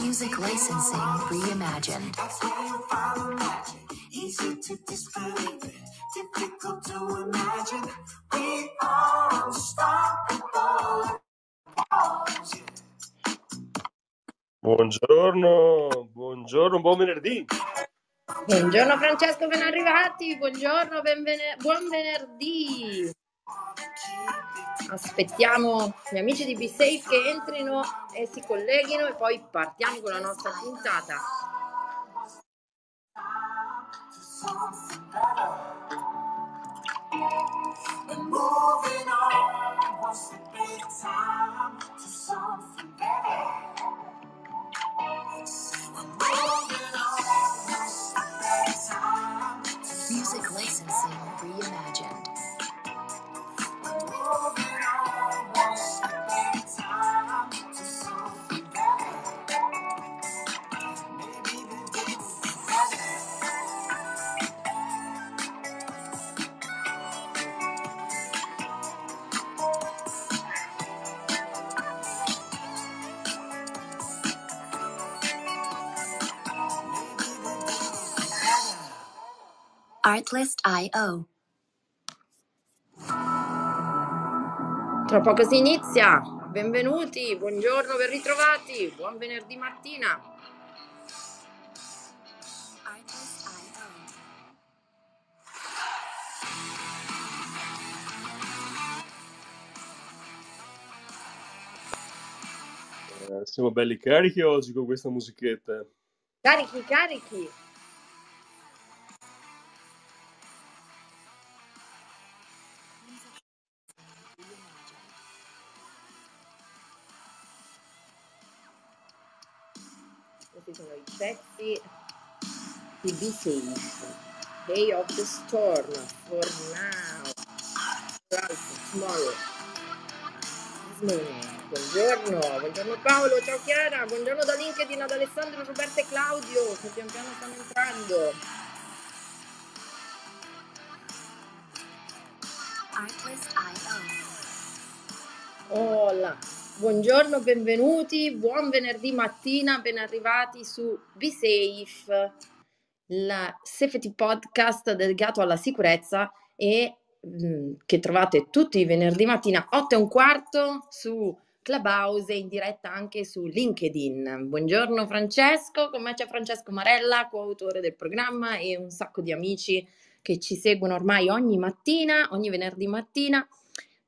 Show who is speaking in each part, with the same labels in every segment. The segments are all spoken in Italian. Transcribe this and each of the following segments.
Speaker 1: Music licensing reimagined.
Speaker 2: that's where you find the magic. Easy to disbelieve difficult to imagine. We are unstoppable.
Speaker 3: Buongiorno, buongiorno, buon venerdì.
Speaker 4: Buongiorno Francesco, ben arrivati. Buongiorno, benvene- buon venerdì. Aspettiamo gli amici di Be Safe che entrino e si colleghino e poi partiamo con la nostra puntata.
Speaker 2: Moving on, step at a time
Speaker 1: Artlist.io.
Speaker 4: Tra poco si inizia. Benvenuti, buongiorno, ben ritrovati. Buon venerdì mattina.
Speaker 3: Eh, siamo belli carichi oggi con questa musichetta.
Speaker 4: Carichi, carichi. Be Safe. Day of the Storm, For Now, Ralph, Tomorrow. Buongiorno, buongiorno Paolo, ciao Chiara, buongiorno da LinkedIn ad Alessandro, Roberto e Claudio che pian piano stanno entrando. Hola, buongiorno, benvenuti, buon venerdì mattina, ben arrivati su Be Safe, il safety podcast dedicato alla sicurezza e mm, che trovate tutti i venerdì mattina 8 e un quarto su Clubhouse e in diretta anche su LinkedIn. Buongiorno Francesco, con me c'è Francesco Marella, coautore del programma e un sacco di amici che ci seguono ormai ogni mattina, ogni venerdì mattina.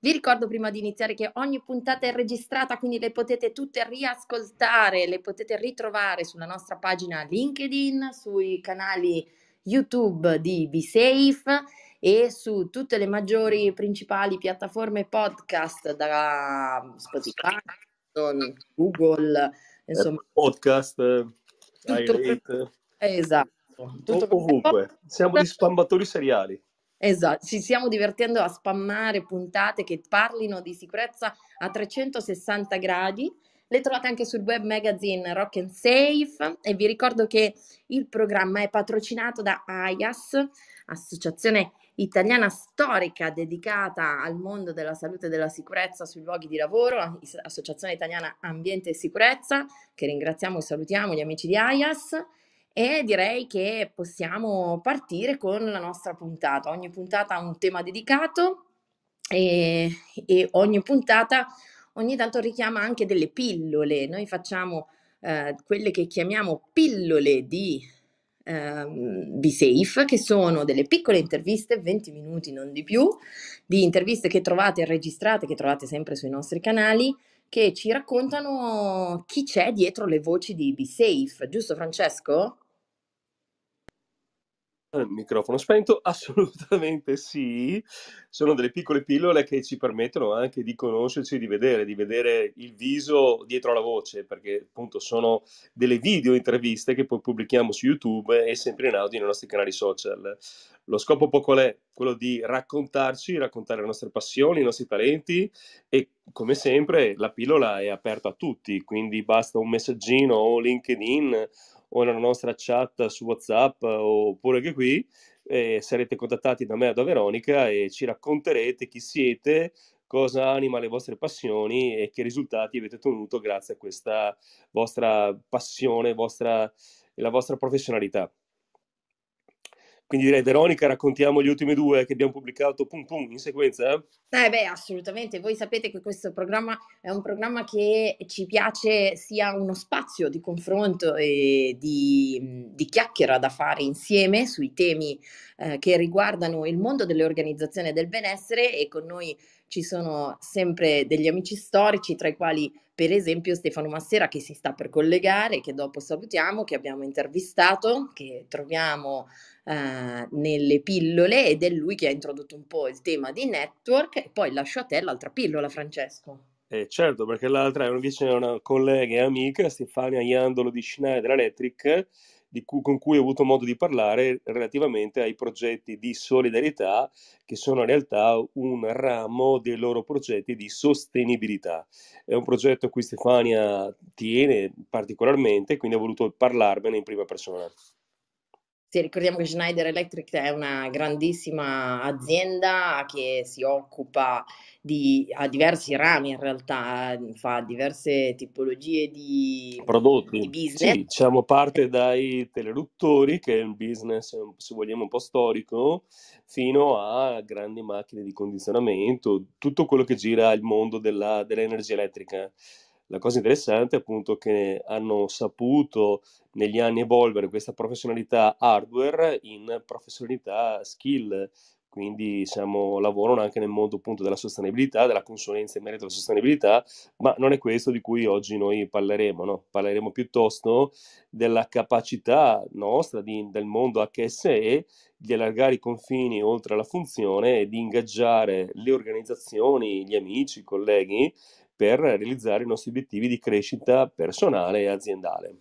Speaker 4: Vi ricordo prima di iniziare che ogni puntata è registrata, quindi le potete tutte riascoltare, le potete ritrovare sulla nostra pagina LinkedIn, sui canali YouTube di Be Safe e su tutte le maggiori principali piattaforme podcast da Spotify, Google, insomma,
Speaker 3: Eh, Podcast,
Speaker 4: tutto esatto, tutto
Speaker 3: ov- ovunque. Siamo di spammatori seriali.
Speaker 4: Esatto, ci stiamo divertendo a spammare puntate che parlino di sicurezza a 360 gradi. Le trovate anche sul web magazine Rock and Safe e vi ricordo che il programma è patrocinato da AIAS, Associazione Italiana Storica dedicata al mondo della salute e della sicurezza sui luoghi di lavoro, Associazione Italiana Ambiente e Sicurezza, che ringraziamo e salutiamo gli amici di AIAS. E direi che possiamo partire con la nostra puntata. Ogni puntata ha un tema dedicato e, e ogni puntata ogni tanto richiama anche delle pillole. Noi facciamo eh, quelle che chiamiamo pillole di ehm, Be Safe, che sono delle piccole interviste, 20 minuti non di più, di interviste che trovate registrate, che trovate sempre sui nostri canali, che ci raccontano chi c'è dietro le voci di Be Safe, giusto Francesco?
Speaker 3: Il microfono spento? Assolutamente sì. Sono delle piccole pillole che ci permettono anche di conoscerci, di vedere, di vedere il viso dietro la voce, perché appunto sono delle video interviste che poi pubblichiamo su YouTube e sempre in audio nei nostri canali social. Lo scopo poi qual è? Quello di raccontarci, raccontare le nostre passioni, i nostri talenti e come sempre la pillola è aperta a tutti, quindi basta un messaggino o LinkedIn o nella nostra chat su WhatsApp oppure che qui, sarete contattati da me o da Veronica e ci racconterete chi siete, cosa anima le vostre passioni e che risultati avete ottenuto grazie a questa vostra passione, e la vostra professionalità. Quindi direi, Veronica, raccontiamo gli ultimi due che abbiamo pubblicato pum pum in sequenza.
Speaker 4: Eh beh, assolutamente. Voi sapete che questo programma è un programma che ci piace sia uno spazio di confronto e di, di chiacchiera da fare insieme sui temi eh, che riguardano il mondo delle organizzazioni del benessere e con noi ci sono sempre degli amici storici, tra i quali per esempio Stefano Massera che si sta per collegare, che dopo salutiamo, che abbiamo intervistato, che troviamo eh, nelle pillole ed è lui che ha introdotto un po' il tema di network e poi lascio a te l'altra pillola Francesco.
Speaker 3: Eh, certo, perché l'altra è invece una collega e amica, Stefania Iandolo di Schneider Electric, cui, con cui ho avuto modo di parlare relativamente ai progetti di solidarietà, che sono in realtà un ramo dei loro progetti di sostenibilità. È un progetto a cui Stefania tiene particolarmente, quindi ho voluto parlarvene in prima persona.
Speaker 4: Sì, ricordiamo che Schneider Electric è una grandissima azienda che si occupa di, ha diversi rami in realtà, fa diverse tipologie di,
Speaker 3: prodotti.
Speaker 4: di business.
Speaker 3: Sì, diciamo parte dai teleruttori, che è un business, se vogliamo, un po' storico, fino a grandi macchine di condizionamento, tutto quello che gira il mondo della, dell'energia elettrica. La cosa interessante è appunto che hanno saputo negli anni evolvere questa professionalità hardware in professionalità skill, quindi diciamo, lavorano anche nel mondo appunto della sostenibilità, della consulenza in merito alla sostenibilità, ma non è questo di cui oggi noi parleremo, no? parleremo piuttosto della capacità nostra di, del mondo HSE di allargare i confini oltre alla funzione e di ingaggiare le organizzazioni, gli amici, i colleghi per realizzare i nostri obiettivi di crescita personale e aziendale.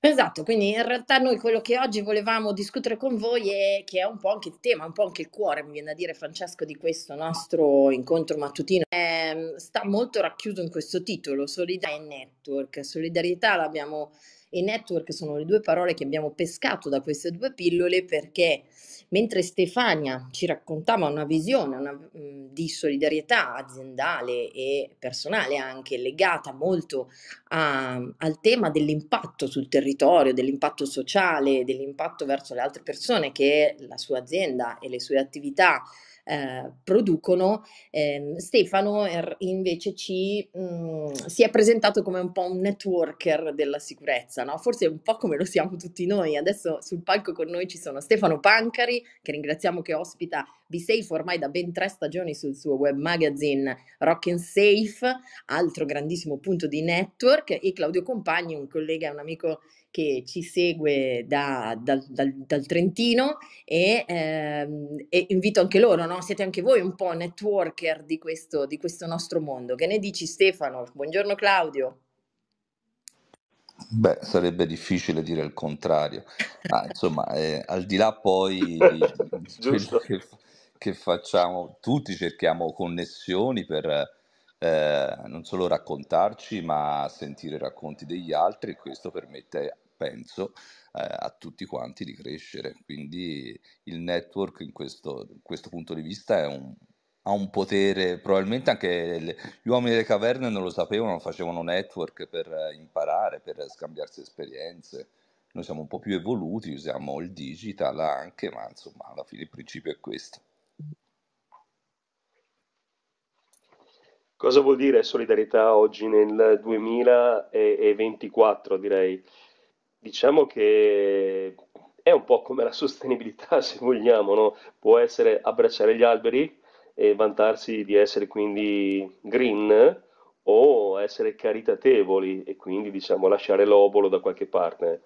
Speaker 4: Esatto, quindi in realtà noi quello che oggi volevamo discutere con voi è che è un po' anche il tema, un po' anche il cuore, mi viene da dire Francesco, di questo nostro incontro mattutino. Eh, sta molto racchiuso in questo titolo, solidarietà e network. Solidarietà l'abbiamo e network sono le due parole che abbiamo pescato da queste due pillole perché mentre Stefania ci raccontava una visione una, mh, di solidarietà aziendale e personale anche legata molto a, al tema dell'impatto sul territorio, dell'impatto sociale, dell'impatto verso le altre persone che la sua azienda e le sue attività eh, producono, eh, Stefano er, invece ci, mh, mm, si è presentato come un po' un networker della sicurezza, no? forse un po' come lo siamo tutti noi. Adesso sul palco con noi ci sono Stefano Pancari, che ringraziamo che ospita Be Safe ormai da ben tre stagioni sul suo web magazine Rock and Safe, altro grandissimo punto di network, e Claudio Compagni, un collega e un amico che ci segue da, dal, dal, dal, Trentino e, ehm, e, invito anche loro, no? siete anche voi un po' networker di questo, di questo nostro mondo. Che ne dici Stefano? Buongiorno Claudio.
Speaker 5: Beh, sarebbe difficile dire il contrario, ma insomma, eh, al di là poi quello che, che, facciamo, tutti cerchiamo connessioni per eh, non solo raccontarci, ma sentire i racconti degli altri e questo permette penso, eh, a tutti quanti di crescere. Quindi il network in questo, in questo punto di vista un, ha un potere, probabilmente anche le, gli uomini delle caverne non lo sapevano, facevano network per imparare, per scambiarsi esperienze. Noi siamo un po' più evoluti, usiamo il digital anche, ma insomma alla fine il principio è questo.
Speaker 3: Cosa vuol dire solidarietà oggi nel 2024, direi? Diciamo che è un po' come la sostenibilità, se vogliamo, no? Può essere abbracciare gli alberi e vantarsi di essere quindi green, essere caritatevoli e quindi diciamo lasciare l'obolo da qualche parte.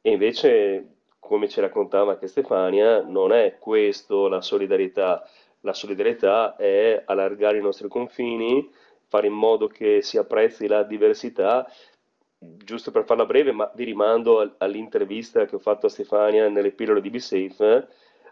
Speaker 3: E invece, come ci raccontava anche Stefania, non è questo la solidarietà. La solidarietà è allargare i nostri confini, fare in modo che si apprezzi la diversità. Giusto per farla breve, ma vi rimando all'intervista che ho fatto a Stefania nelle pillole di Be Safe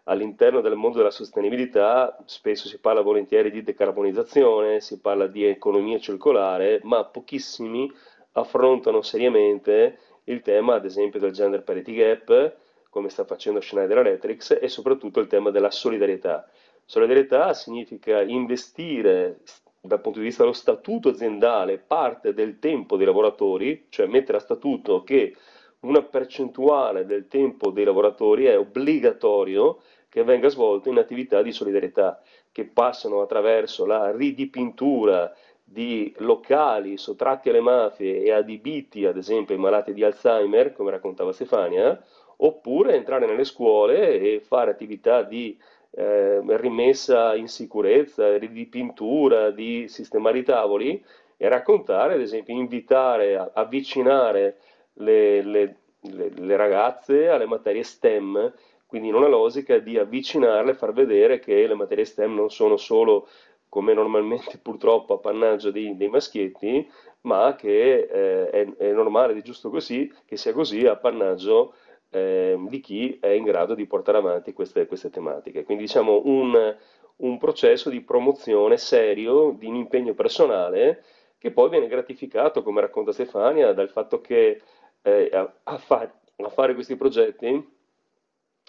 Speaker 3: all'interno del mondo della sostenibilità spesso si parla volentieri di decarbonizzazione, si parla di economia circolare, ma pochissimi affrontano seriamente il tema, ad esempio, del gender parity gap, come sta facendo Schneider Electric, e soprattutto il tema della solidarietà. Solidarietà significa investire dal punto di vista dello statuto aziendale parte del tempo dei lavoratori, cioè mettere a statuto che una percentuale del tempo dei lavoratori è obbligatorio che venga svolto in attività di solidarietà, che passano attraverso la ridipintura di locali sottratti alle mafie e adibiti, ad esempio, ai malati di Alzheimer, come raccontava Stefania, oppure entrare nelle scuole e fare attività di eh, rimessa in sicurezza, ridipintura, di sistemare i tavoli e raccontare, ad esempio, invitare, avvicinare le, le, le, le ragazze alle materie STEM, quindi in una logica di avvicinarle, far vedere che le materie STEM non sono solo come normalmente purtroppo appannaggio dei, dei maschietti, ma che eh, è, è, normale è giusto così, che sia così appannaggio eh, di chi è in grado di portare avanti queste, queste tematiche. Quindi diciamo un, un, processo di promozione serio, di un impegno personale, che poi viene gratificato, come racconta Stefania, dal fatto che eh, a, a, fa- a, fare questi progetti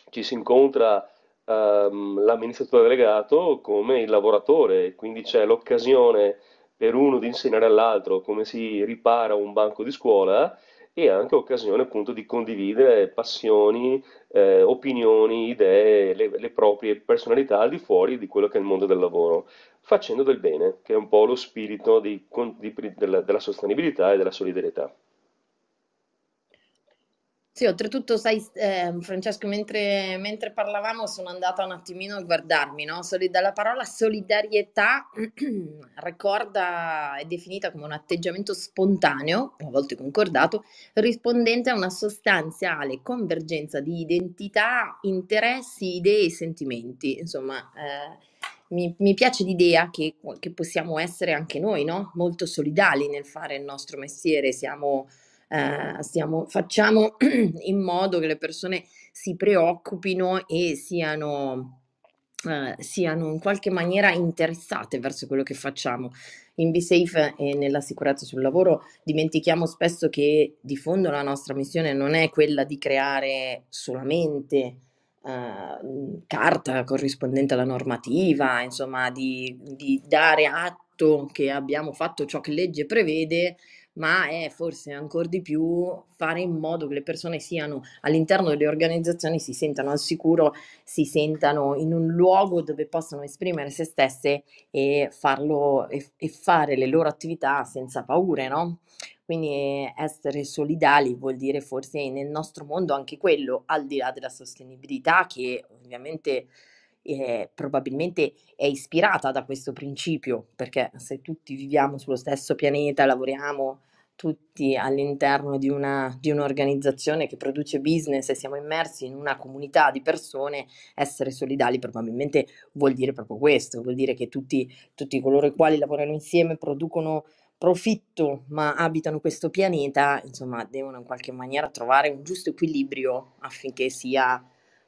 Speaker 3: ci si incontra um, l'amministratore delegato come il lavoratore, quindi c'è l'occasione per uno di insegnare all'altro come si ripara un banco di scuola e anche occasione appunto di condividere passioni, eh, opinioni, idee, le, le, proprie personalità al di fuori di quello che è il mondo del lavoro, facendo del bene, che è un po' lo spirito di, di, della, della sostenibilità e della solidarietà.
Speaker 4: Sì, oltretutto, sai, eh, Francesco, mentre, mentre, parlavamo sono andata un attimino a guardarmi, no? Solida, la parola solidarietà ricorda, è definita come un atteggiamento spontaneo, a volte concordato, rispondente a una sostanziale convergenza di identità, interessi, idee e sentimenti. Insomma, eh, mi, mi, piace l'idea che, che possiamo essere anche noi, no? Molto solidali nel fare il nostro mestiere, siamo eh, stiamo, facciamo in modo che le persone si preoccupino e siano, eh, siano in qualche maniera interessate verso quello che facciamo. In BeSafe e nella sicurezza sul lavoro dimentichiamo spesso che di fondo la nostra missione non è quella di creare solamente Uh, carta corrispondente alla normativa, insomma, di, di, dare atto che abbiamo fatto ciò che legge prevede, ma è forse ancora di più fare in modo che le persone siano all'interno delle organizzazioni, si sentano al sicuro, si sentano in un luogo dove possono esprimere se stesse e farlo e, e fare le loro attività senza paure, no? Quindi essere solidali vuol dire forse nel nostro mondo anche quello, al di là della sostenibilità che ovviamente eh, probabilmente è ispirata da questo principio, perché se tutti viviamo sullo stesso pianeta, lavoriamo tutti all'interno di, una, di un'organizzazione che produce business e siamo immersi in una comunità di persone, essere solidali probabilmente vuol dire proprio questo, vuol dire che tutti, tutti coloro i quali lavorano insieme producono profitto ma abitano questo pianeta, insomma, devono in qualche maniera trovare un giusto equilibrio affinché sia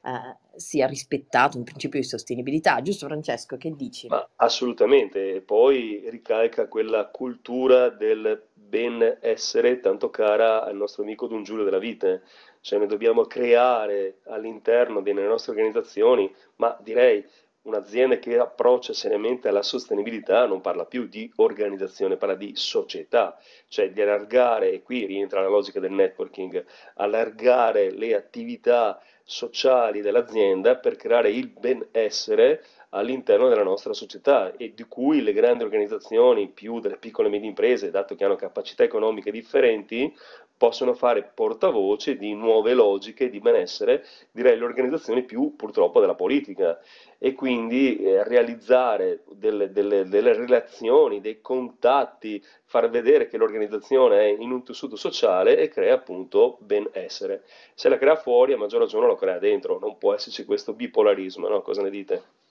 Speaker 4: eh, sia rispettato un principio di sostenibilità. Giusto Francesco, che dici?
Speaker 3: Ma assolutamente, e poi ricalca quella cultura del benessere tanto cara al nostro amico Don Giulio della Vite. Cioè noi dobbiamo creare all'interno delle nostre organizzazioni, ma direi un'azienda che approccia seriamente alla sostenibilità non parla più di organizzazione, parla di società, cioè di allargare, e qui rientra la logica del networking, allargare le attività sociali dell'azienda per creare il benessere all'interno della nostra società e di cui le grandi organizzazioni più delle piccole e medie imprese, dato che hanno capacità economiche differenti, possono fare portavoce di nuove logiche di benessere, direi le organizzazioni più purtroppo della politica e quindi eh, realizzare delle, delle, delle, relazioni, dei contatti, far vedere che l'organizzazione è in un tessuto sociale e crea appunto benessere. Se la crea fuori, a maggior ragione lo crea dentro, non può esserci questo bipolarismo, no? Cosa ne dite?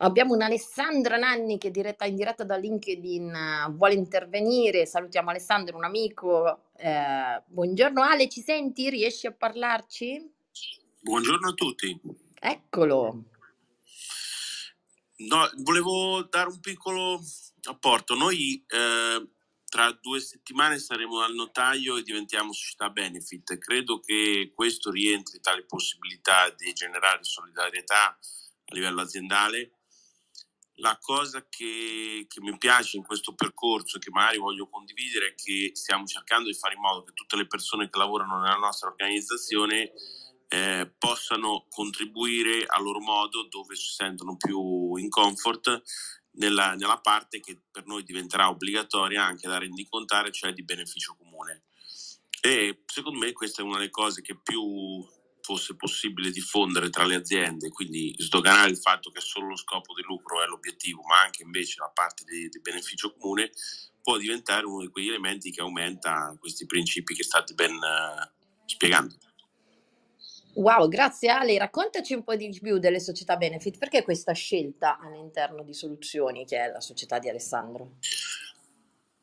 Speaker 4: Abbiamo un'Alessandra Nanni che diretta, in diretta da LinkedIn vuole intervenire. Salutiamo Alessandro, un amico. Eh, buongiorno Ale, ci senti? Riesci a parlarci?
Speaker 6: Buongiorno a tutti.
Speaker 4: Eccolo.
Speaker 6: No, volevo dare un piccolo apporto. Noi eh, tra due settimane saremo al notaio e diventiamo società benefit. Credo che questo rientri tra le possibilità di generare solidarietà a livello aziendale la cosa che, che, mi piace in questo percorso che magari voglio condividere è che stiamo cercando di fare in modo che tutte le persone che lavorano nella nostra organizzazione eh, possano contribuire a loro modo dove si sentono più in comfort nella, nella parte che per noi diventerà obbligatoria anche da rendicontare, cioè di beneficio comune. E secondo me questa è una delle cose che più fosse possibile diffondere tra le aziende, quindi sdoganare il fatto che solo lo scopo di lucro è l'obiettivo, ma anche invece la parte di, di beneficio comune, può diventare uno di quegli elementi che aumenta questi principi che state ben uh, spiegando.
Speaker 4: Wow, grazie Ale. Raccontaci un po' di più delle società benefit. Perché questa scelta all'interno di Soluzioni, che è la società di Alessandro?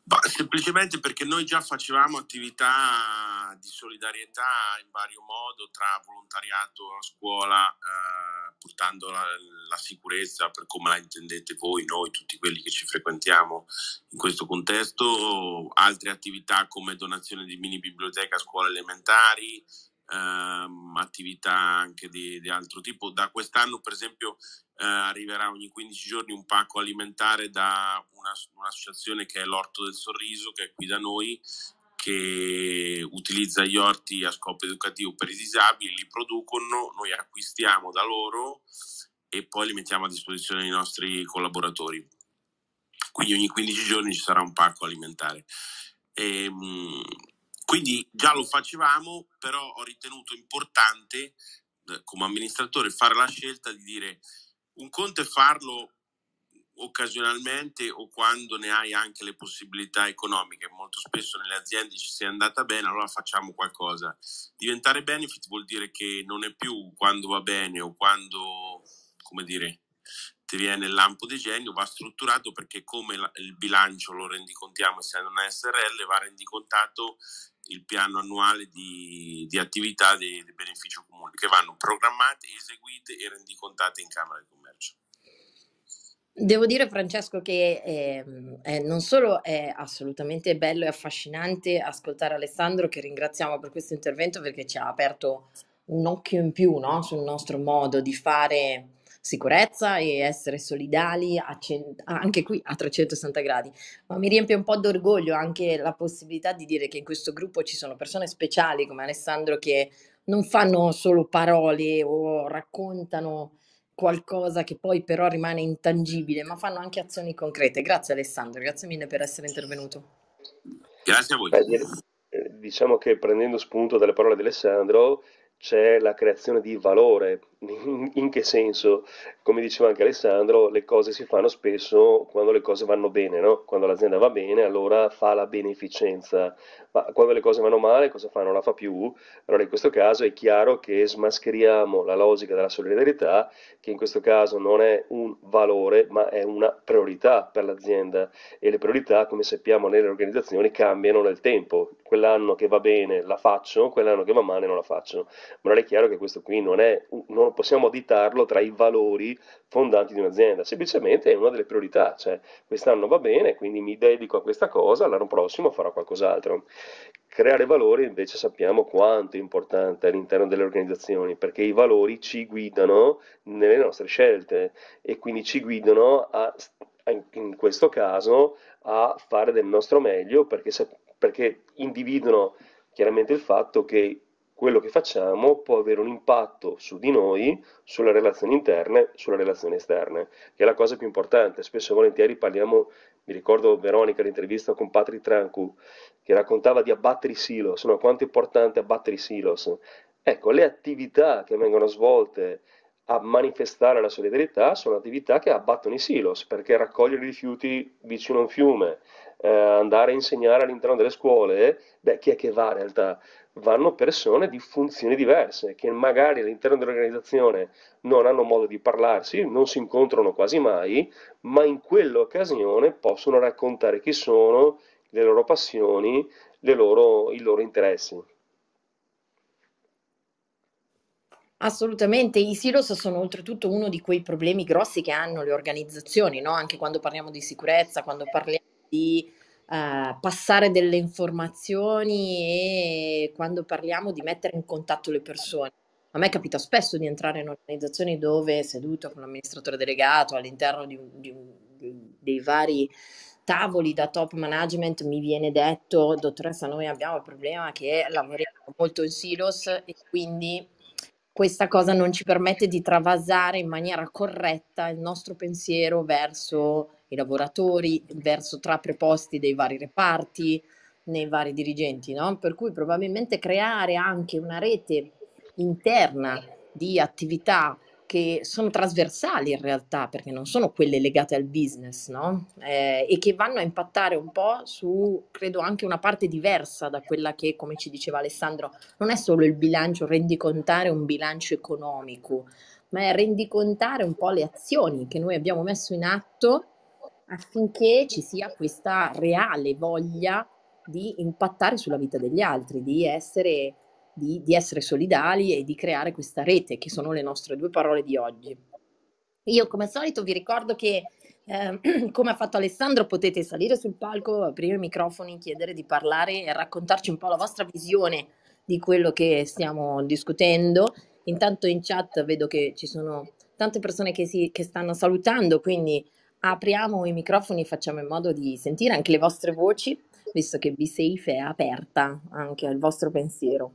Speaker 6: Bah, semplicemente perché noi già facevamo attività di solidarietà in vario modo tra volontariato a scuola, eh, portando la, la, sicurezza per come la intendete voi, noi, tutti quelli che ci frequentiamo in questo contesto, altre attività come donazione di mini biblioteca a scuole elementari, ehm, attività anche di, di, altro tipo. Da quest'anno, per esempio, eh, arriverà ogni 15 giorni un pacco alimentare da una, un'associazione che è l'Orto del Sorriso, che è qui da noi, che utilizza gli orti a scopo educativo per i disabili, li producono, noi acquistiamo da loro e poi li mettiamo a disposizione dei nostri collaboratori. Quindi ogni 15 giorni ci sarà un pacco alimentare. E, ehm, quindi già lo facevamo, però ho ritenuto importante eh, come amministratore fare la scelta di dire un conto è farlo occasionalmente o quando ne hai anche le possibilità economiche. Molto spesso nelle aziende ci sia andata bene, allora facciamo qualcosa. Diventare benefit vuol dire che non è più quando va bene o quando, come dire, ti viene il lampo di genio, va strutturato perché come il bilancio lo rendicontiamo essendo una SRL, va rendicontato il piano annuale di, di attività di, di, beneficio comune che vanno programmate, eseguite e rendicontate in Camera di Commercio.
Speaker 4: Devo dire Francesco che eh, eh, non solo è assolutamente bello e affascinante ascoltare Alessandro, che ringraziamo per questo intervento perché ci ha aperto un occhio in più no? sul nostro modo di fare sicurezza e essere solidali cent- anche qui a 360 gradi, ma mi riempie un po' d'orgoglio anche la possibilità di dire che in questo gruppo ci sono persone speciali come Alessandro che non fanno solo parole o raccontano qualcosa che poi però rimane intangibile, ma fanno anche azioni concrete. Grazie Alessandro, grazie mille per essere intervenuto.
Speaker 6: Grazie a voi.
Speaker 3: Eh, diciamo che prendendo spunto dalle parole di Alessandro, c'è la creazione di valore. In, che senso? Come diceva anche Alessandro, le cose si fanno spesso quando le cose vanno bene, no? Quando l'azienda va bene, allora fa la beneficenza, ma quando le cose vanno male, cosa fa? Non la fa più. Allora in questo caso è chiaro che smascheriamo la logica della solidarietà, che in questo caso non è un valore, ma è una priorità per l'azienda. E le priorità, come sappiamo nelle organizzazioni, cambiano nel tempo. Quell'anno che va bene la faccio, quell'anno che va male non la faccio ma non è chiaro che questo qui non è, non possiamo additarlo tra i valori fondanti di un'azienda, semplicemente è una delle priorità, cioè quest'anno va bene, quindi mi dedico a questa cosa, l'anno prossimo farò qualcos'altro. Creare valori invece sappiamo quanto è importante all'interno delle organizzazioni, perché i valori ci guidano nelle nostre scelte e quindi ci guidano a, in questo caso a fare del nostro meglio perché, perché individuano chiaramente il fatto che quello che facciamo può avere un impatto su di noi, sulle relazioni interne, sulle relazioni esterne, che è la cosa più importante. Spesso e volentieri parliamo, mi ricordo Veronica l'intervista con Patrick Trancu, che raccontava di abbattere i silos, no? quanto è importante abbattere i silos. Ecco, le attività che vengono svolte a manifestare la solidarietà sono attività che abbattono i silos, perché raccogliere i rifiuti vicino a un fiume, eh, andare a insegnare all'interno delle scuole, beh, chi è che va in realtà? Vanno persone di funzioni diverse, che magari all'interno dell'organizzazione non hanno modo di parlarsi, non si incontrano quasi mai, ma in quell'occasione possono raccontare chi sono, le loro passioni, le loro, i loro interessi.
Speaker 4: Assolutamente, i silos sono oltretutto uno di quei problemi grossi che hanno le organizzazioni, no? Anche quando parliamo di sicurezza, quando parliamo di uh, passare delle informazioni e quando parliamo di mettere in contatto le persone. A me capita spesso di entrare in organizzazioni dove seduto con l'amministratore delegato all'interno di, di, di, dei vari tavoli da top management mi viene detto, dottoressa, noi abbiamo il problema che lavoriamo molto in silos e quindi questa cosa non ci permette di travasare in maniera corretta il nostro pensiero verso i lavoratori, verso tra preposti dei vari reparti, nei vari dirigenti, no? Per cui probabilmente creare anche una rete interna di attività che sono trasversali in realtà, perché non sono quelle legate al business, no? Eh, e che vanno a impattare un po' su, credo, anche una parte diversa da quella che, come ci diceva Alessandro, non è solo il bilancio, rendicontare un bilancio economico, ma è rendicontare un po' le azioni che noi abbiamo messo in atto affinché ci sia questa reale voglia di impattare sulla vita degli altri, di essere di, di essere solidali e di creare questa rete, che sono le nostre due parole di oggi. Io come al solito vi ricordo che eh, come ha fatto Alessandro potete salire sul palco, aprire i microfoni, chiedere di parlare e raccontarci un po' la vostra visione di quello che stiamo discutendo. Intanto in chat vedo che ci sono tante persone che, si, che stanno salutando, quindi apriamo i microfoni e facciamo in modo di sentire anche le vostre voci, visto che B-Safe è aperta anche al vostro pensiero.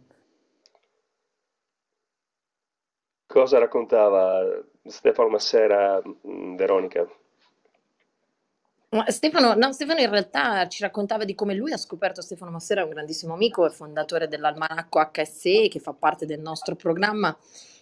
Speaker 3: Cosa raccontava Stefano Massera, Veronica?
Speaker 4: Stefano, no, Stefano in realtà ci raccontava di come lui ha scoperto Stefano Massera, è un grandissimo amico, è fondatore dell'Almanacco HSE che fa parte del nostro programma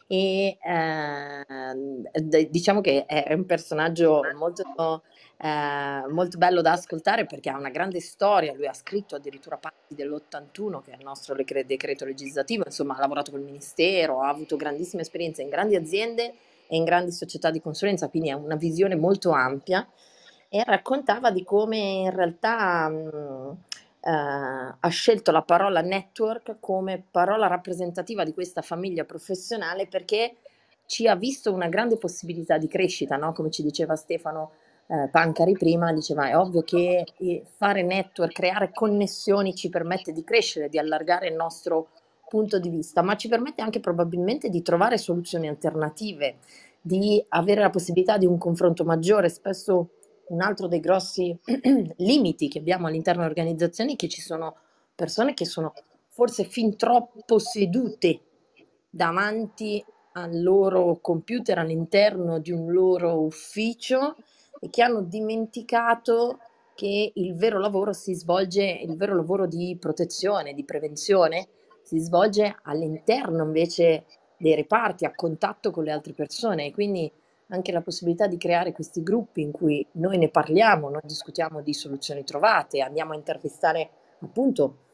Speaker 4: e eh, diciamo che è un personaggio molto eh, molto bello da ascoltare perché ha una grande storia, lui ha scritto addirittura parti dell'81 che è il nostro decreto legislativo, insomma ha lavorato col Ministero, ha avuto grandissime esperienze in grandi aziende e in grandi società di consulenza, quindi ha una visione molto ampia. E raccontava di come in realtà mh, eh, ha scelto la parola network come parola rappresentativa di questa famiglia professionale perché ci ha visto una grande possibilità di crescita, no? come ci diceva Stefano eh, Pancari prima, diceva è ovvio che eh, fare network, creare connessioni ci permette di crescere, di allargare il nostro punto di vista, ma ci permette anche probabilmente di trovare soluzioni alternative, di avere la possibilità di un confronto maggiore. Spesso un altro dei grossi limiti che abbiamo all'interno delle organizzazioni è che ci sono persone che sono forse fin troppo sedute davanti al loro computer all'interno di un loro ufficio e che hanno dimenticato che il vero lavoro si svolge, il vero lavoro di protezione, di prevenzione, si svolge all'interno invece dei reparti, a contatto con le altre persone. Quindi anche la possibilità di creare questi gruppi in cui noi ne parliamo, noi discutiamo di soluzioni trovate, andiamo a intervistare appunto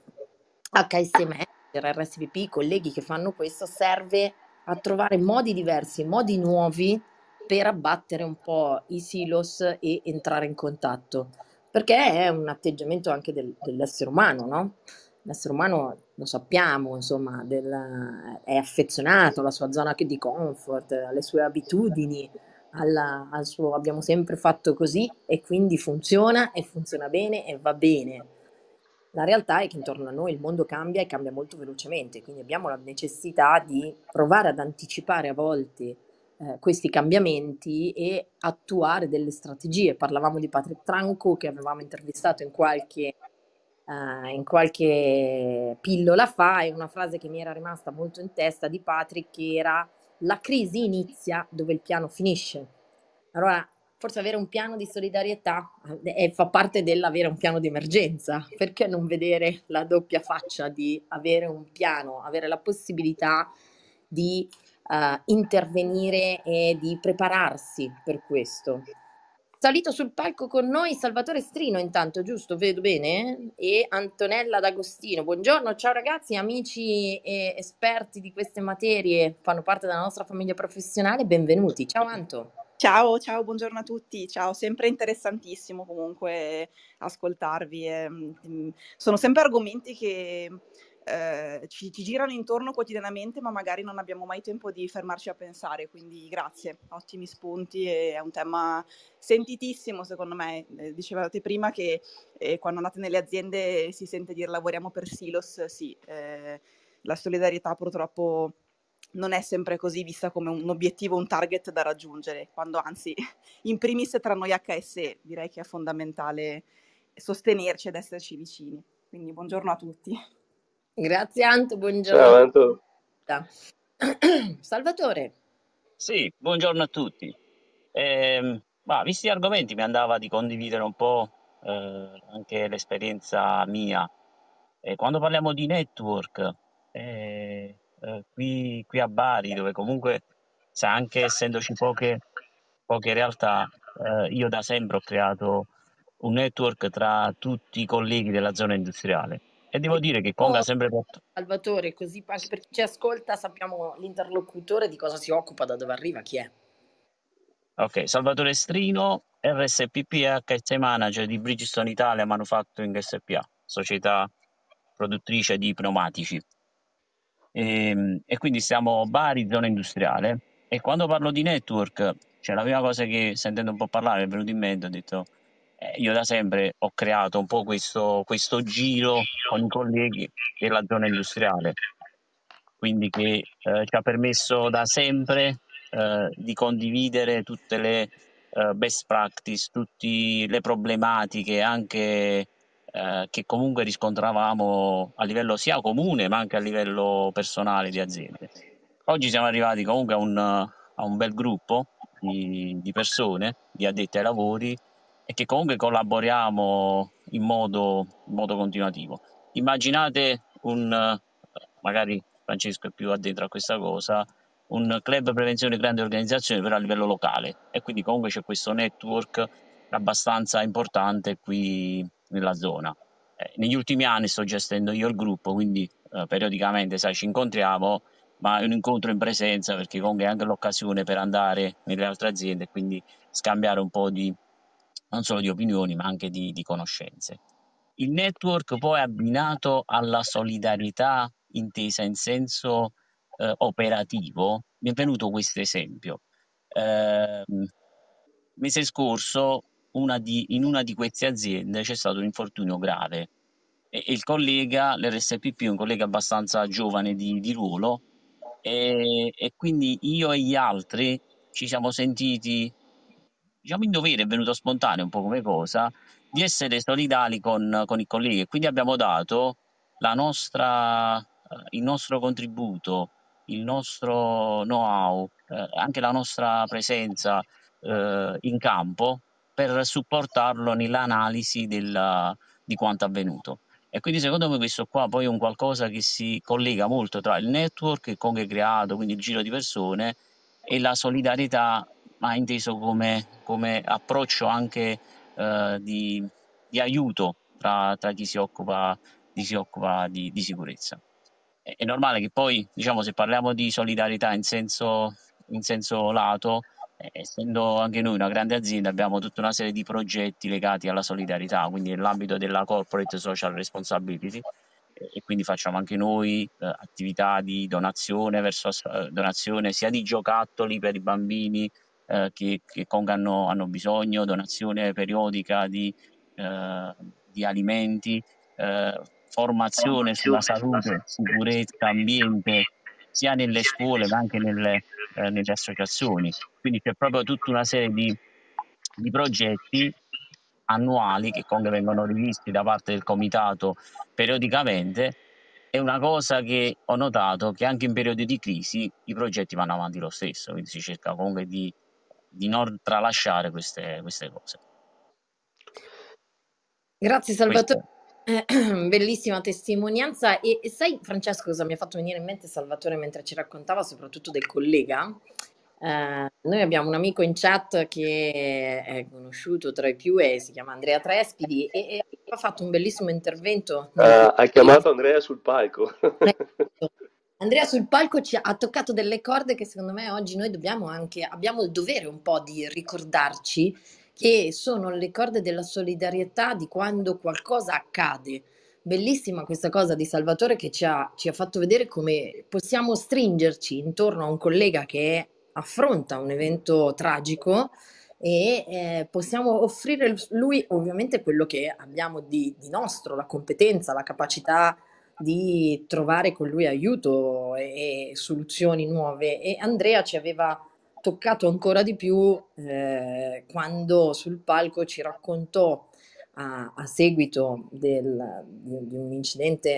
Speaker 4: HSM, RSVP, colleghi che fanno questo, serve a trovare modi diversi, modi nuovi per abbattere un po' i silos e entrare in contatto, perché è un atteggiamento anche del, dell'essere umano, no? L'essere umano, lo sappiamo, insomma, del, è affezionato alla sua zona di comfort, alle sue abitudini, alla, al suo abbiamo sempre fatto così e quindi funziona e funziona bene e va bene. La realtà è che intorno a noi il mondo cambia e cambia molto velocemente, quindi abbiamo la necessità di provare ad anticipare a volte eh, questi cambiamenti e attuare delle strategie. Parlavamo di Patrick Tranco che avevamo intervistato in qualche uh, in qualche pillola fa è una frase che mi era rimasta molto in testa di Patrick che era la crisi inizia dove il piano finisce. Allora, forse avere un piano di solidarietà eh, fa parte dell'avere un piano di emergenza. Perché non vedere la doppia faccia di avere un piano, avere la possibilità di uh, intervenire e di prepararsi per questo? Salito sul palco con noi Salvatore Strino, intanto, giusto? Vedo bene? E Antonella D'Agostino. Buongiorno, ciao ragazzi, amici e esperti di queste materie, fanno parte della nostra famiglia professionale, benvenuti. Ciao Anto.
Speaker 7: Ciao, ciao, buongiorno a tutti. Ciao, sempre interessantissimo comunque ascoltarvi. Eh, sono sempre argomenti che eh, ci, ci, girano intorno quotidianamente, ma magari non abbiamo mai tempo di fermarci a pensare. Quindi grazie, ottimi spunti. È un tema sentitissimo, secondo me. Eh, dicevate prima che eh, quando andate nelle aziende si sente dire lavoriamo per silos. Sì, eh, la solidarietà purtroppo non è sempre così vista come un obiettivo, un target da raggiungere, quando anzi, in primis tra noi HS, direi che è fondamentale sostenerci ed esserci vicini. Quindi buongiorno a tutti.
Speaker 4: Grazie Anto, buongiorno.
Speaker 3: Ciao Anto.
Speaker 4: Salvatore.
Speaker 8: Sì, buongiorno a tutti. Eh, bah, visti gli argomenti mi andava di condividere un po' eh, anche l'esperienza mia. E quando parliamo di network, eh, eh, qui, qui, a Bari, dove comunque, sa, anche essendoci poche, poche realtà, eh, io da sempre ho creato un network tra tutti i colleghi della zona industriale e devo dire che Conga ha sempre fatto.
Speaker 4: Salvatore, così per chi ci ascolta sappiamo l'interlocutore di cosa si occupa, da dove arriva, chi è.
Speaker 8: Ok, Salvatore Strino, RSPP HC Manager di Bridgestone Italia Manufacturing SPA, società produttrice di pneumatici. E, ehm, e quindi siamo Bari, zona industriale. E quando parlo di network, cioè la prima cosa che sentendo un po' parlare è venuto in mente, ho detto eh, io da sempre ho creato un po' questo, questo giro con i colleghi della zona industriale, quindi che eh, ci ha permesso da sempre eh, di condividere tutte le eh, best practice, tutte le problematiche anche eh, che comunque riscontravamo a livello sia comune ma anche a livello personale di aziende. Oggi siamo arrivati comunque a un, a un bel gruppo di, di persone, di addetti ai lavori, e che comunque collaboriamo in modo, in modo continuativo. Immaginate un, magari Francesco è più addentro a questa cosa, un club prevenzione grande organizzazione però a livello locale e quindi comunque c'è questo network abbastanza importante qui nella zona. Eh, negli ultimi anni sto gestendo io il gruppo, quindi eh, periodicamente sai, ci incontriamo, ma è un incontro in presenza perché comunque è anche l'occasione per andare nelle altre aziende e quindi scambiare un po' di, non solo di opinioni ma anche di, di conoscenze. Il network poi abbinato alla solidarietà intesa in senso eh, operativo, mi è venuto questo esempio. Eh, mese scorso una di, in una di queste aziende c'è stato un infortunio grave e, e il collega, l'RSPP, un collega abbastanza giovane di, di ruolo, e, e, quindi io e gli altri ci siamo sentiti diciamo in dovere, è venuto spontaneo un po' come cosa, di essere solidali con, con i colleghi e quindi abbiamo dato nostra, eh, il nostro contributo, il nostro know-how, eh, anche la nostra presenza eh, in campo per supportarlo nell'analisi della, di quanto avvenuto. E quindi secondo me questo qua poi è un qualcosa che si collega molto tra il network che Kong è creato, quindi il giro di persone, e la solidarietà ma inteso come, come approccio anche eh, di, di, aiuto tra, tra, chi si occupa, chi si occupa di, di, sicurezza. È, è, normale che poi, diciamo, se parliamo di solidarietà in senso, in senso lato, eh, essendo anche noi una grande azienda, abbiamo tutta una serie di progetti legati alla solidarietà, quindi nell'ambito della corporate social responsibility, e quindi facciamo anche noi eh, attività di donazione verso eh, donazione sia di giocattoli per i bambini eh, che, che hanno, hanno, bisogno, donazione periodica di, eh, di alimenti, eh, formazione sulla salute, sicurezza, ambiente, sia nelle scuole ma anche nelle, eh, nelle associazioni. Quindi c'è proprio tutta una serie di, di progetti annuali che comunque vengono rivisti da parte del comitato periodicamente è una cosa che ho notato che anche in periodi di crisi i progetti vanno avanti lo stesso, quindi si cerca comunque di, di non tralasciare queste, queste cose.
Speaker 4: Grazie Salvatore. Eh, bellissima testimonianza e, e, sai Francesco cosa mi ha fatto venire in mente Salvatore mentre ci raccontava soprattutto del collega? Eh, noi abbiamo un amico in chat che è conosciuto tra i più e si chiama Andrea Trespidi e, e ha fatto un bellissimo intervento.
Speaker 3: Uh, hai chiamato Andrea sul palco.
Speaker 4: Andrea sul palco ci ha toccato delle corde che secondo me oggi noi dobbiamo anche, abbiamo il dovere un po' di ricordarci che sono le corde della solidarietà di quando qualcosa accade. Bellissima questa cosa di Salvatore che ci ha, ci ha fatto vedere come possiamo stringerci intorno a un collega che affronta un evento tragico e eh, possiamo offrire lui ovviamente quello che abbiamo di, di, nostro, la competenza, la capacità di trovare con lui aiuto e, e soluzioni nuove. E Andrea ci aveva toccato ancora di più eh, quando sul palco ci raccontò a, a seguito del, di, un incidente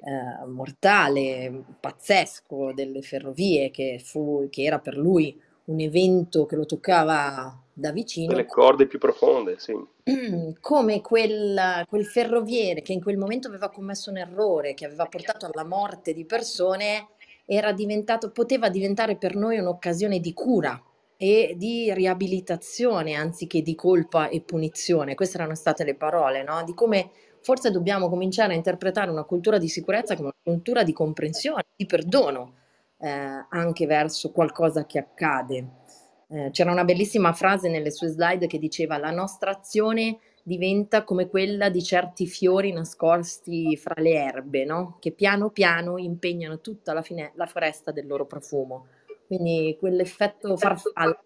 Speaker 4: eh, mortale, pazzesco delle ferrovie, che, fu, che era per lui un evento che lo toccava da vicino.
Speaker 3: Delle corde più profonde, sì.
Speaker 4: Come quel, quel ferroviere che in quel momento aveva commesso un errore, che aveva portato alla morte di persone, era diventato, poteva diventare per noi un'occasione di cura e di riabilitazione anziché di colpa e punizione. Queste erano state le parole, no? Di come forse dobbiamo cominciare a interpretare una cultura di sicurezza come una cultura di comprensione, di perdono, eh, anche verso qualcosa che accade. Eh, c'era una bellissima frase nelle sue slide che diceva la nostra azione diventa come quella di certi fiori nascosti fra le erbe, no? che piano piano impegnano tutta la, fine- la foresta del loro profumo. Quindi quell'effetto farfalla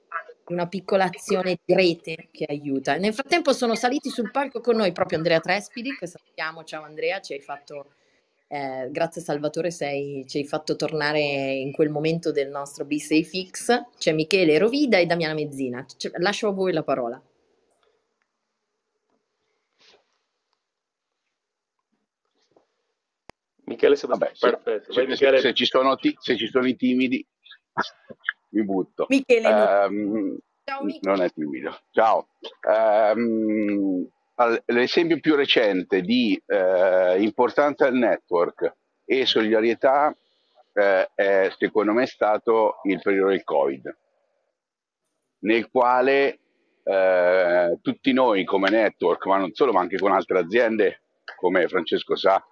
Speaker 4: una piccola azione di rete che aiuta. nel frattempo sono saliti sul palco con noi proprio Andrea Trespidi, che salutiamo, ciao Andrea, ci hai fatto, eh, grazie Salvatore, sei, ci hai fatto tornare in quel momento del nostro Be Safe X. C'è Michele Rovida e Damiana Mezzina. C- lascio a voi la parola.
Speaker 3: Michele sei Vabbè, perfetto.
Speaker 9: Se, Michele... Se, ci sono ti, se, ci sono i timidi, mi butto.
Speaker 4: Michele,
Speaker 9: um, Ciao, Michele. non è timido. Ciao. Um, l'esempio più recente di uh, importanza del network e solidarietà uh, è secondo me stato il periodo del Covid, nel quale uh, tutti noi come network, ma non solo, ma anche con altre aziende, come Francesco sa,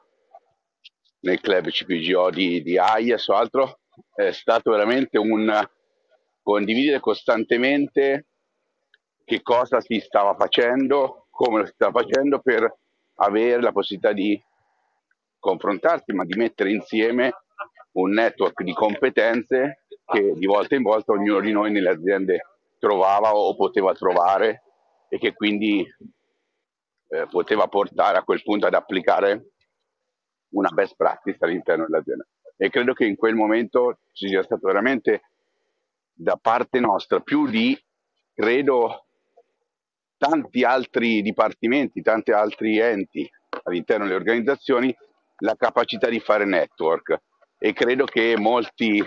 Speaker 9: nel club CPGO di, di AIAS o altro, è stato veramente un condividere costantemente che cosa si stava facendo, come lo stava facendo per avere la possibilità di confrontarsi, ma di mettere insieme un network di competenze che di volta in volta ognuno di noi nelle aziende trovava o poteva trovare e che quindi eh, poteva portare a quel punto ad applicare una best practice all'interno dell'azienda. E credo che in quel momento ci sia stato veramente da parte nostra più di, credo, tanti altri dipartimenti, tanti altri enti all'interno delle organizzazioni, la capacità di fare network. E credo che molti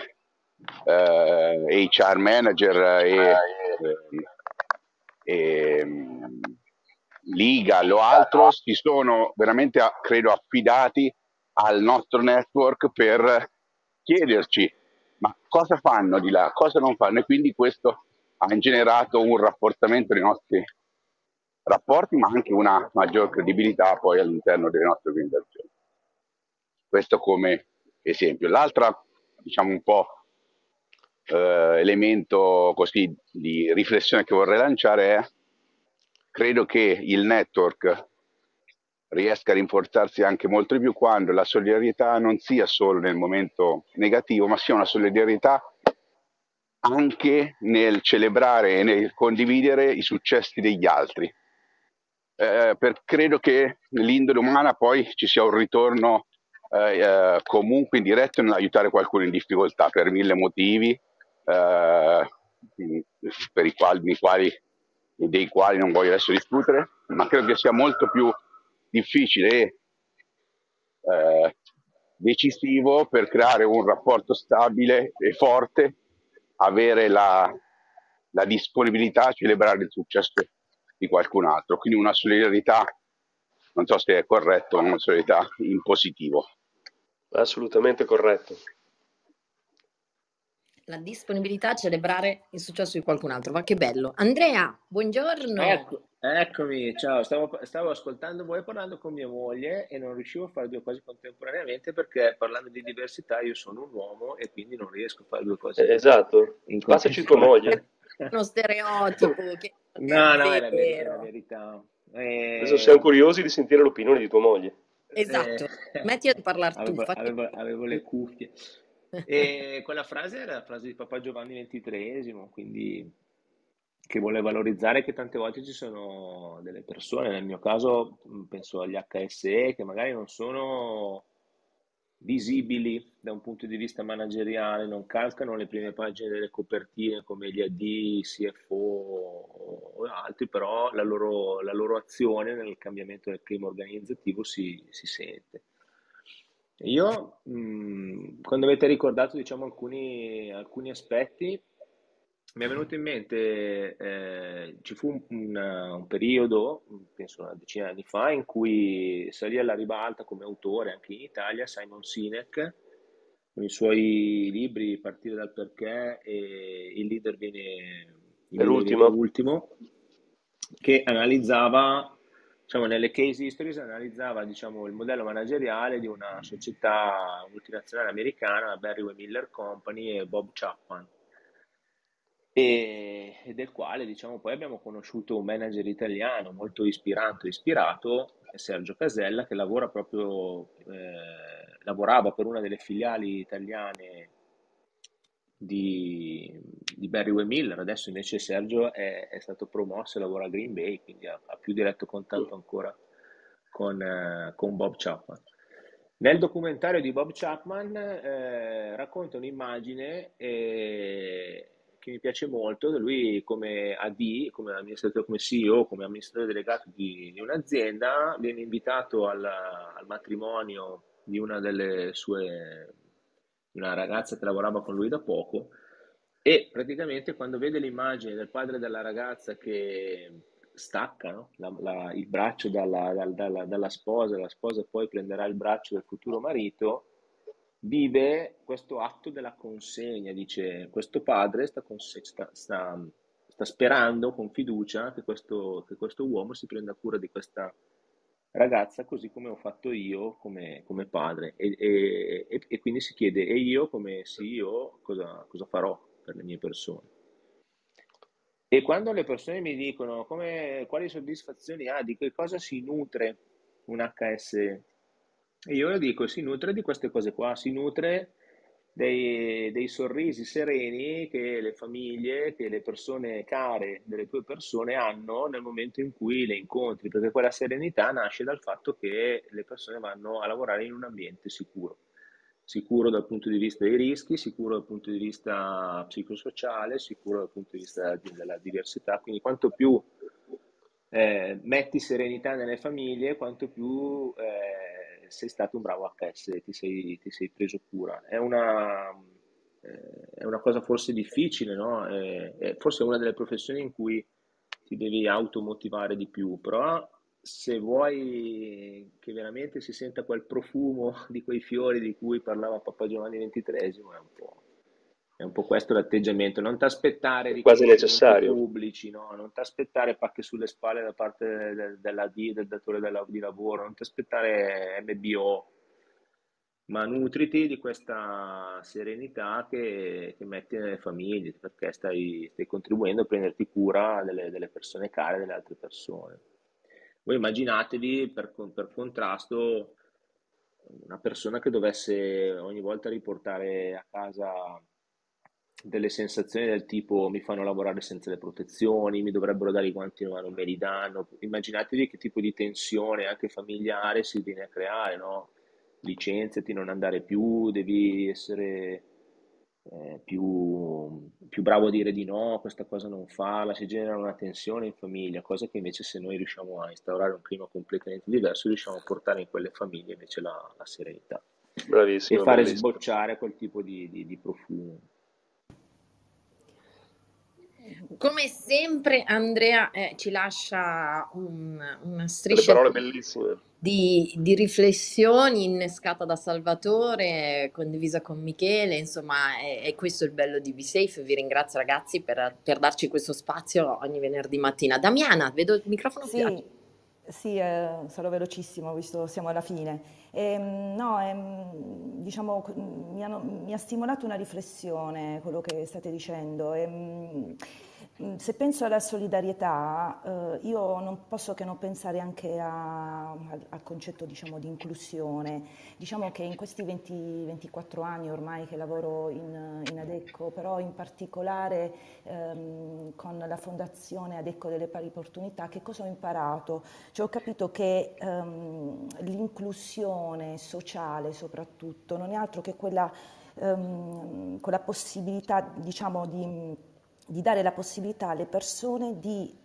Speaker 9: eh, HR manager e, e, e legal o altro si sono veramente, credo, affidati al nostro network per chiederci ma cosa fanno di là, cosa non fanno e quindi questo ha generato un rafforzamento dei nostri rapporti ma anche una maggior credibilità poi all'interno delle nostre organizzazioni. Questo come esempio. L'altra, diciamo un po' eh, elemento così di riflessione che vorrei lanciare è credo che il network riesca a rinforzarsi anche molto di più quando la solidarietà non sia solo nel momento negativo, ma sia una solidarietà anche nel celebrare e nel condividere i successi degli altri. Eh, per, credo che nell'indole umana poi ci sia un ritorno eh, eh, comunque indiretto nell'aiutare qualcuno in difficoltà per mille motivi, eh, per i quali, quali dei quali non voglio adesso discutere, ma credo che sia molto più difficile e eh, decisivo per creare un rapporto stabile e forte, avere la, la disponibilità a celebrare il successo di qualcun altro, quindi una solidarietà, non so se è corretto, una solidarietà in positivo.
Speaker 3: Assolutamente corretto
Speaker 4: la disponibilità a celebrare il successo di qualcun altro. Ma che bello. Andrea, buongiorno.
Speaker 10: Ecco, eccomi, ciao. Stavo, stavo, ascoltando voi parlando con mia moglie e non riuscivo a fare due cose contemporaneamente perché parlando di diversità io sono un uomo e quindi non riesco a fare due cose.
Speaker 3: Esatto. Passaci tua moglie.
Speaker 4: Uno stereotipo. Che
Speaker 10: no, no, è la, ver- la verità.
Speaker 3: Eh... Adesso siamo curiosi di sentire l'opinione di tua moglie.
Speaker 4: Esatto, eh... metti a parlare tu.
Speaker 10: Avevo, avevo, avevo le cuffie. E quella frase era la frase di Papa Giovanni XXIII, quindi che vuole valorizzare che tante volte ci sono delle persone, nel mio caso penso agli HSE, che magari non sono visibili da un punto di vista manageriale, non calcano le prime pagine delle copertine come gli AD, CFO o altri, però la loro, la loro azione nel cambiamento del clima organizzativo si, si sente. Io, mh, mm, quando avete ricordato diciamo, alcuni, alcuni aspetti, mi è venuto in mente, eh, ci fu un, un, un, periodo, penso una decina di anni fa, in cui salì alla ribalta come autore anche in Italia Simon Sinek, con i suoi libri Partire dal perché e Il leader viene, il
Speaker 3: l'ultimo.
Speaker 10: Viene ultimo, che analizzava diciamo, nelle case histories analizzava diciamo, il modello manageriale di una società multinazionale americana, la Berry Miller Company e Bob Chapman, e, del quale diciamo, poi abbiamo conosciuto un manager italiano molto ispirato, ispirato Sergio Casella, che lavora proprio, eh, lavorava per una delle filiali italiane di, di Barry Way Miller, adesso invece Sergio è, è, stato promosso e lavora a Green Bay, quindi ha, ha più diretto contatto ancora con, eh, con, Bob Chapman. Nel documentario di Bob Chapman eh, racconta un'immagine eh, che mi piace molto, lui come AD, come amministratore, come CEO, come amministratore delegato di, di un'azienda, viene invitato al, al matrimonio di una delle sue una ragazza che lavorava con lui da poco e praticamente quando vede l'immagine del padre della ragazza che stacca no? la, la, il braccio dalla, dalla, dalla sposa, la sposa poi prenderà il braccio del futuro marito, vive questo atto della consegna, dice questo padre sta, sta, sta, sta sperando con fiducia che questo, che questo uomo si prenda cura di questa ragazza così come ho fatto io come, come padre e, e, e, quindi si chiede e io come CEO cosa, cosa, farò per le mie persone? E quando le persone mi dicono come, quali soddisfazioni ha di che cosa si nutre un HS e io dico si nutre di queste cose qua si nutre dei, dei, sorrisi sereni che le famiglie, che le persone care delle tue persone hanno nel momento in cui le incontri, perché quella serenità nasce dal fatto che le persone vanno a lavorare in un ambiente sicuro. Sicuro dal punto di vista dei rischi, sicuro dal punto di vista psicosociale, sicuro dal punto di vista della diversità. Quindi quanto più eh, metti serenità nelle famiglie, quanto più eh, sei stato un bravo HS, ti sei, ti sei preso cura. È una, eh, è una cosa forse difficile, no? È, è forse una delle professioni in cui ti devi automotivare di più, però se vuoi che veramente si senta quel profumo di quei fiori di cui parlava Papa Giovanni XXIII, è un po', è un po' questo l'atteggiamento, non ti aspettare
Speaker 3: quasi necessario
Speaker 10: pubblici, no? non ti aspettare pacche sulle spalle da parte del, della D, del datore della, di lavoro, non ti aspettare MBO, ma nutriti di questa serenità che, che metti nelle famiglie, perché stai, stai, contribuendo a prenderti cura delle, delle, persone care, delle altre persone. Voi immaginatevi per, per contrasto una persona che dovesse ogni volta riportare a casa delle sensazioni del tipo mi fanno lavorare senza le protezioni, mi dovrebbero dare i guanti ma non me li danno. Immaginatevi che tipo di tensione anche familiare si viene a creare, no? Licenziati, non andare più, devi essere eh, più, più, bravo a dire di no, questa cosa non farla, si genera una tensione in famiglia, cosa che invece se noi riusciamo a instaurare un clima completamente diverso, riusciamo a portare in quelle famiglie invece la, la serenità.
Speaker 3: Bravissimo.
Speaker 10: E fare
Speaker 3: bravissimo.
Speaker 10: sbocciare quel tipo di, di, di profumo.
Speaker 4: Come sempre Andrea eh, ci lascia un, una striscia di, di riflessioni innescata da Salvatore, condivisa con Michele, insomma è, è questo il bello di Be Safe, vi ringrazio ragazzi per, per darci questo spazio ogni venerdì mattina. Damiana, vedo il microfono
Speaker 11: Sì, sì, eh, sarò velocissimo visto siamo alla fine. Ehm, no, ehm, diciamo, mi, hanno- mi ha stimolato una riflessione quello che state dicendo. Ehm, mh, se penso alla solidarietà, eh, io non posso che non pensare anche al, al concetto, diciamo, di inclusione. Diciamo che in questi 20-24 anni ormai che lavoro in, in Adecco, però in particolare ehm, con la Fondazione Adecco delle Pari Opportunità, che cosa ho imparato? Cioè, ho capito che ehm, l'inclusione sociale soprattutto non è altro che quella, ehm, quella possibilità, diciamo, di, di dare la possibilità alle persone di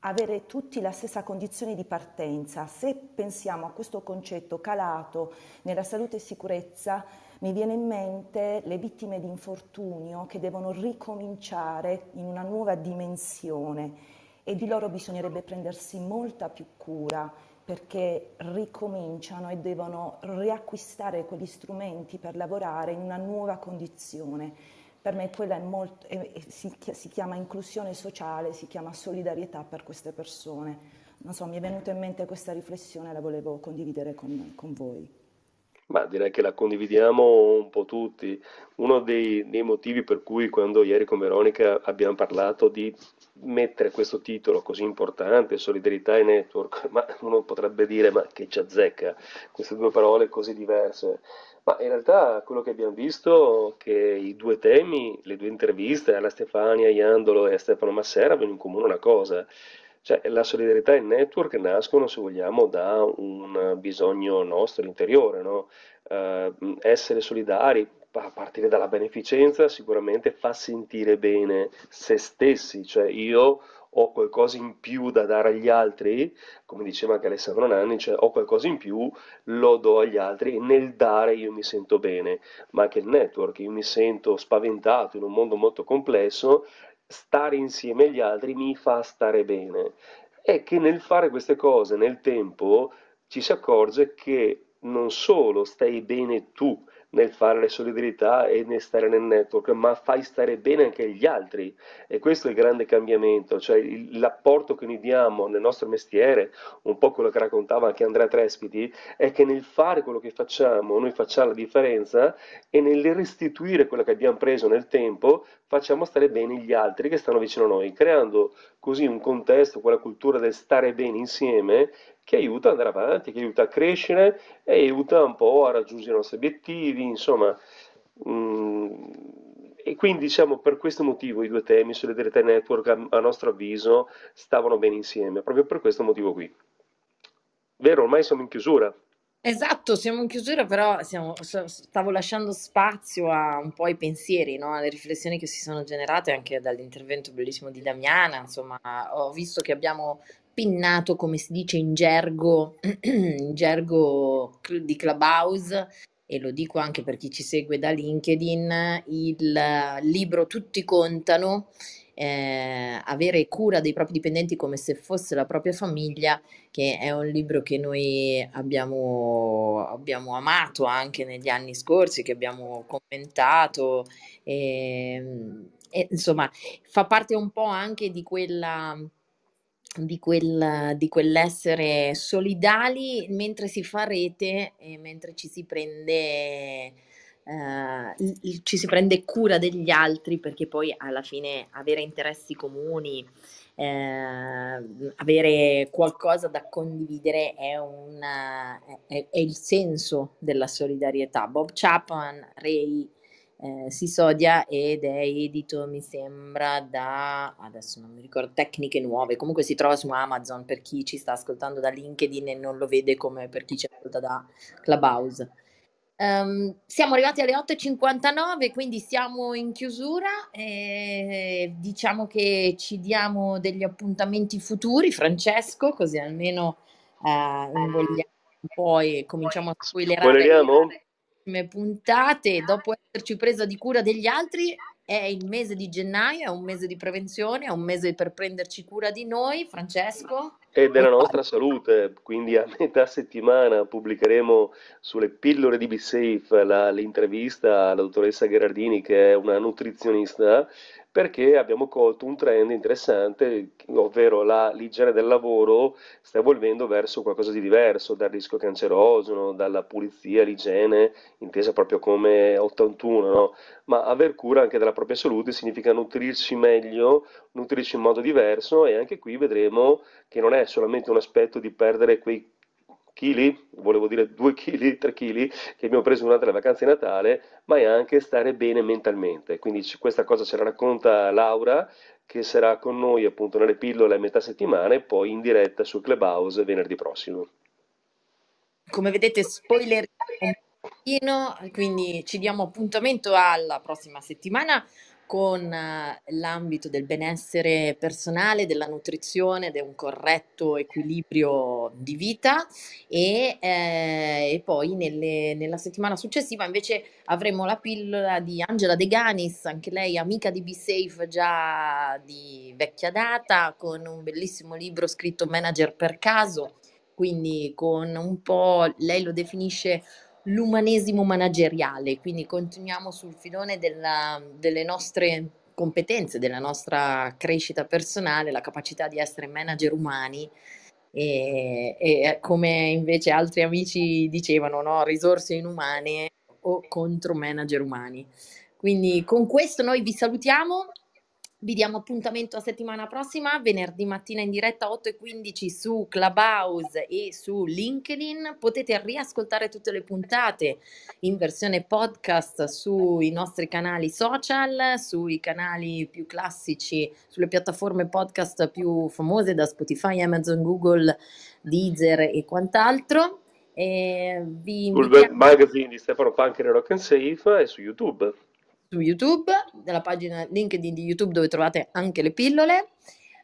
Speaker 11: avere tutti la stessa condizione di partenza. Se pensiamo a questo concetto calato nella salute e sicurezza, mi viene in mente le vittime di infortunio che devono ricominciare in una nuova dimensione e di loro bisognerebbe prendersi molta più cura perché ricominciano e devono riacquistare quegli strumenti per lavorare in una nuova condizione. Per me quella è molto, è- è- si, si chiama inclusione sociale, si chiama solidarietà per queste persone. Non so, mi è venuta in mente questa riflessione, la volevo condividere con, con voi.
Speaker 3: Ma direi che la condividiamo un po' tutti. Uno dei, dei motivi per cui quando ieri con Veronica abbiamo parlato di mettere questo titolo così importante, solidarietà e network, ma uno potrebbe dire ma che ci azzecca queste due parole così diverse. Ma in realtà quello che abbiamo visto è che i due temi, le due interviste alla Stefania Iandolo e a Stefano Massera avevano in comune una cosa, cioè, la solidarietà e il network nascono, se vogliamo, da un bisogno nostro interiore, no? Eh, essere solidari, a partire dalla beneficenza, sicuramente fa sentire bene se stessi, cioè io ho qualcosa in più da dare agli altri, come diceva anche Alessandro Nanni, cioè ho qualcosa in più, lo do agli altri e nel dare io mi sento bene, ma anche il network, io mi sento spaventato in un mondo molto complesso, stare insieme agli altri mi fa stare bene. È che nel fare queste cose nel tempo ci si accorge che non solo stai bene tu nel fare le solidarietà e nel stare nel network, ma fai stare bene anche gli altri. E questo è il grande cambiamento, cioè il- l'apporto che noi diamo nel nostro mestiere, un po' quello che raccontava anche Andrea Trespiti, è che nel fare quello che facciamo noi facciamo la differenza e nel restituire quello che abbiamo preso nel tempo facciamo stare bene gli altri che stanno vicino a noi, creando così un contesto, quella cultura del stare bene insieme che aiuta ad andare avanti, che aiuta a crescere e aiuta un po' a raggiungere i nostri obiettivi, insomma. mm, e quindi diciamo per questo motivo i due temi, solidarietà e network, a, a nostro avviso, stavano bene insieme, proprio per questo motivo qui. Vero, ormai siamo in chiusura.
Speaker 4: Esatto, siamo in chiusura, però siamo- stavo lasciando spazio a un po' ai pensieri, no? Alle riflessioni che si sono generate anche dall'intervento bellissimo di Damiana. Insomma, ho visto che abbiamo pinnato, come si dice in gergo, in gergo di Clubhouse, e lo dico anche per chi ci segue da LinkedIn, il libro Tutti contano, eh, avere cura dei propri dipendenti come se fosse la propria famiglia che è un libro che noi abbiamo, abbiamo amato anche negli anni scorsi, che abbiamo commentato, e, e, insomma fa parte un po' anche di quella, di quel, di quell'essere solidali mentre si fa rete e mentre ci si prende, il- ci si prende cura degli altri, perché poi alla fine avere interessi comuni eh, avere qualcosa da condividere è, una- è- è il senso della solidarietà. Bob Chapman, Ray, eh, Sisodia ed è edito, mi sembra, da adesso non mi ricordo, Tecniche Nuove. Comunque si trova su Amazon per chi ci sta ascoltando da LinkedIn e non lo vede come per chi ci ascolta da Clubhouse. Um, siamo arrivati alle 8.59, quindi siamo in chiusura e diciamo che ci diamo degli appuntamenti futuri, Francesco, così almeno uh, invogliamo un po' e cominciamo a spoilerare le puntate. Dopo esserci presa di cura degli altri, è il mese di gennaio, è un mese di prevenzione, è un mese per prenderci cura di noi, Francesco
Speaker 3: e della nostra salute. Quindi a metà settimana pubblicheremo sulle pillole di BeSafe la, l'intervista alla dottoressa Gherardini, che è una nutrizionista, perché abbiamo colto un trend interessante, ovvero la, l'igiene del lavoro sta evolvendo verso qualcosa di diverso, dal rischio cancerogeno, dalla pulizia, l'igiene, intesa proprio come 81, no? ma aver cura anche della propria salute significa nutrirsi meglio, nutrirsi in modo diverso e anche qui vedremo che non è solamente un aspetto di perdere quei chili, volevo dire 2 kg, 3 kg che abbiamo preso durante la vacanza di Natale, ma è anche stare bene mentalmente. Quindi questa cosa ce la racconta Laura, che sarà con noi appunto nelle pillole a metà settimana e poi in diretta sul Clubhouse venerdì prossimo.
Speaker 4: Come vedete, spoiler quindi ci diamo appuntamento alla prossima settimana con eh, l'ambito del benessere personale, della nutrizione, di un corretto equilibrio di vita e, eh, e poi nelle, nella settimana successiva invece avremo la pillola di Angela De Ganis, anche lei amica di Be Safe già di vecchia data, con un bellissimo libro scritto Manager per caso, quindi con un po', lei lo definisce l'umanesimo manageriale, quindi continuiamo sul filone della, delle nostre competenze, della nostra crescita personale, la capacità di essere manager umani e, e come invece altri amici dicevano, no? risorse inumane o contro manager umani. Quindi con questo noi vi salutiamo vi diamo appuntamento a settimana prossima, venerdì mattina in diretta 8.15 su Clubhouse e su LinkedIn. Potete riascoltare tutte le puntate in versione podcast sui nostri canali social, sui canali più classici, sulle piattaforme podcast più famose da Spotify, Amazon, Google, Deezer e quant'altro. E vi
Speaker 3: invitiamo... Sul magazine di Stefano Pancher e Rock and Safe e su YouTube
Speaker 4: su YouTube, della pagina LinkedIn di YouTube dove trovate anche le pillole.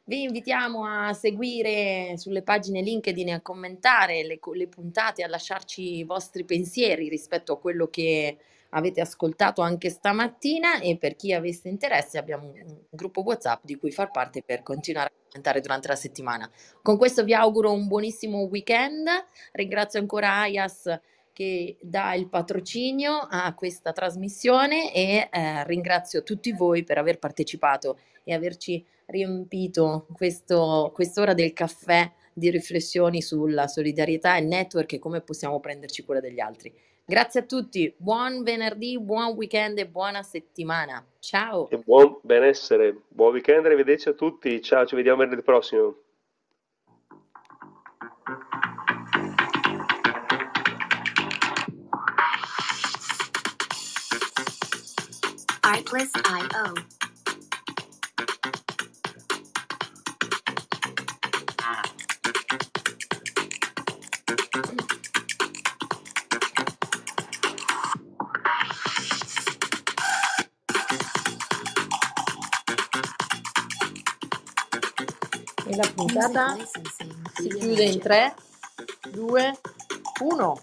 Speaker 4: Vi invitiamo a seguire sulle pagine LinkedIn e a commentare le, le puntate, a lasciarci i vostri pensieri rispetto a quello che avete ascoltato anche stamattina e per chi avesse interesse abbiamo un gruppo WhatsApp di cui far parte per continuare a commentare durante la settimana. Con questo vi auguro un buonissimo weekend. Ringrazio ancora Ayas che dà il patrocinio a questa trasmissione e eh, ringrazio tutti voi per aver partecipato e averci riempito questo, quest'ora del caffè di riflessioni sulla solidarietà e network e come possiamo prenderci cura degli altri. Grazie a tutti, buon venerdì, buon weekend e buona settimana. Ciao.
Speaker 3: E buon benessere, buon weekend, arrivederci a tutti. Ciao, ci vediamo venerdì prossimo. Artlist.io
Speaker 4: E la puntata si chiude in 3, 2, 1.